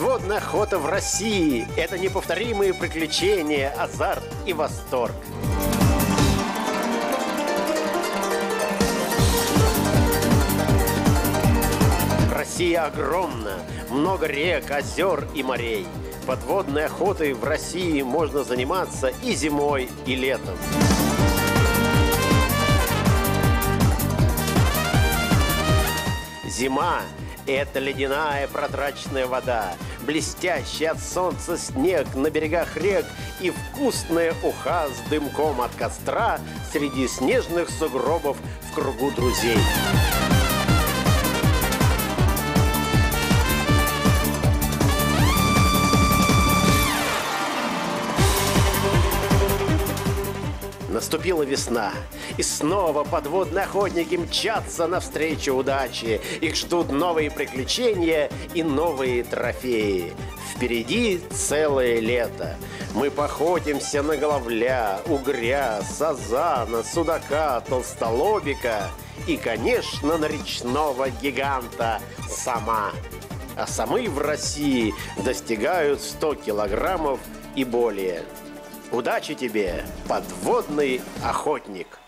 Подводная охота в России – это неповторимые приключения, азарт и восторг. Россия огромна, много рек, озер и морей. Подводной охотой в России можно заниматься и зимой, и летом. Зима – это ледяная протраченная вода, блестящий от солнца снег на берегах рек и вкусная уха с дымком от костра среди снежных сугробов в кругу друзей. Наступила весна, и снова подводные охотники мчатся навстречу удачи. Их ждут новые приключения и новые трофеи. Впереди целое лето. Мы походимся на головля, угря, сазана, судака, толстолобика и, конечно, на речного гиганта сама. А самы в России достигают 100 килограммов и более. Удачи тебе, подводный охотник!